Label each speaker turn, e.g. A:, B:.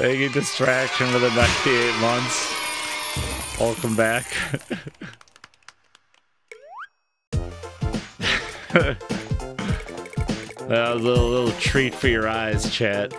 A: Making distraction for the 98 months. Welcome back. that was a little treat for your eyes, chat.